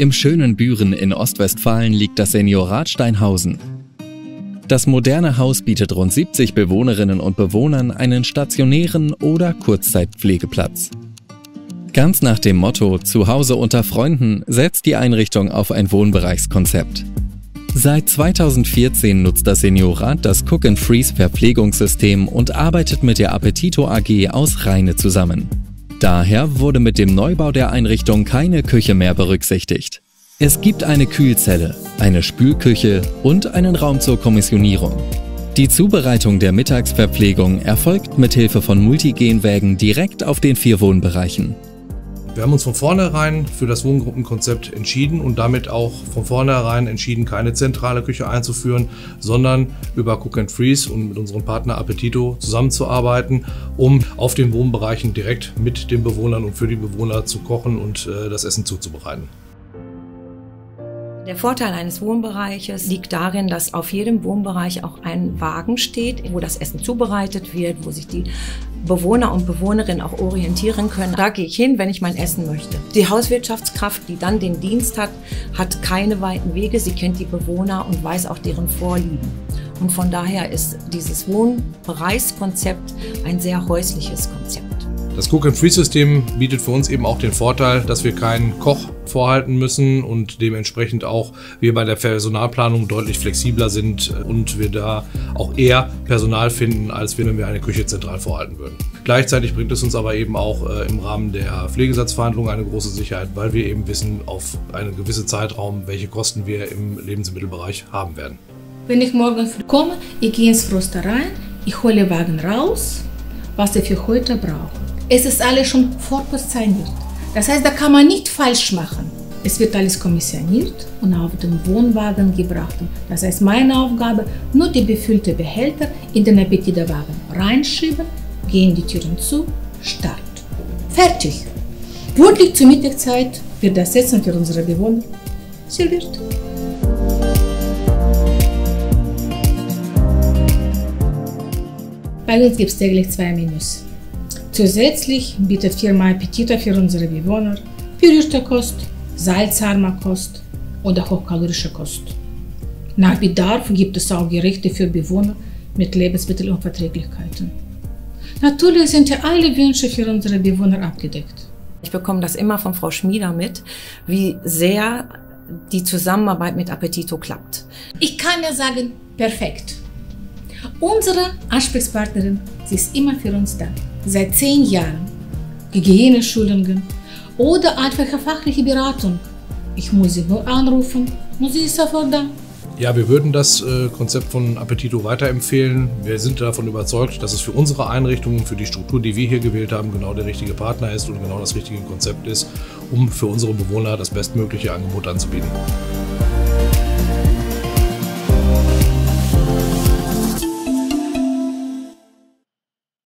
Im schönen Büren in Ostwestfalen liegt das Seniorat Steinhausen. Das moderne Haus bietet rund 70 Bewohnerinnen und Bewohnern einen stationären oder Kurzzeitpflegeplatz. Ganz nach dem Motto Zuhause unter Freunden setzt die Einrichtung auf ein Wohnbereichskonzept. Seit 2014 nutzt das Seniorat das Cook and Freeze Verpflegungssystem und arbeitet mit der Appetito AG aus Rheine zusammen. Daher wurde mit dem Neubau der Einrichtung keine Küche mehr berücksichtigt. Es gibt eine Kühlzelle, eine Spülküche und einen Raum zur Kommissionierung. Die Zubereitung der Mittagsverpflegung erfolgt mit Hilfe von Multigenwägen direkt auf den vier Wohnbereichen. Wir haben uns von vornherein für das Wohngruppenkonzept entschieden und damit auch von vornherein entschieden, keine zentrale Küche einzuführen, sondern über Cook and Freeze und mit unserem Partner Appetito zusammenzuarbeiten, um auf den Wohnbereichen direkt mit den Bewohnern und für die Bewohner zu kochen und äh, das Essen zuzubereiten. Der Vorteil eines Wohnbereiches liegt darin, dass auf jedem Wohnbereich auch ein Wagen steht, wo das Essen zubereitet wird, wo sich die Bewohner und Bewohnerinnen auch orientieren können. Da gehe ich hin, wenn ich mein Essen möchte. Die Hauswirtschaftskraft, die dann den Dienst hat, hat keine weiten Wege. Sie kennt die Bewohner und weiß auch deren Vorlieben. Und von daher ist dieses Wohnbereichskonzept ein sehr häusliches Konzept. Das Cook-and-Free-System bietet für uns eben auch den Vorteil, dass wir keinen Koch vorhalten müssen und dementsprechend auch wir bei der Personalplanung deutlich flexibler sind und wir da auch eher Personal finden, als wenn wir eine Küche zentral vorhalten würden. Gleichzeitig bringt es uns aber eben auch äh, im Rahmen der Pflegesatzverhandlungen eine große Sicherheit, weil wir eben wissen auf einen gewissen Zeitraum, welche Kosten wir im Lebensmittelbereich haben werden. Wenn ich morgen komme, ich gehe ins Froster rein, ich hole Wagen raus, was ich für heute brauche. Es ist alles schon vorpositioniert. Das heißt, da kann man nicht falsch machen. Es wird alles kommissioniert und auf den Wohnwagen gebracht. Das heißt, meine Aufgabe, nur die befüllte Behälter in den Appetitwagen reinschieben, gehen die Türen zu, Start. Fertig. Pünktlich zur Mittagszeit wird das Essen für unsere Bewohner serviert. Bei uns gibt es täglich zwei Menüs. Zusätzlich bietet Firma Appetita für unsere Bewohner pürierte Kost, salzarme Kost oder hochkalorische Kost. Nach Bedarf gibt es auch Gerichte für Bewohner mit Lebensmittelunverträglichkeiten. Natürlich sind ja alle Wünsche für unsere Bewohner abgedeckt. Ich bekomme das immer von Frau Schmieder mit, wie sehr die Zusammenarbeit mit Appetito klappt. Ich kann ja sagen, perfekt. Unsere Ansprechpartnerin, sie ist immer für uns da seit zehn Jahren. Hygieneschulungen oder einfache fachliche Beratung. Ich muss sie nur anrufen und sie ist sofort da. Ja, wir würden das äh, Konzept von Appetito weiterempfehlen. Wir sind davon überzeugt, dass es für unsere Einrichtungen, für die Struktur, die wir hier gewählt haben, genau der richtige Partner ist und genau das richtige Konzept ist, um für unsere Bewohner das bestmögliche Angebot anzubieten.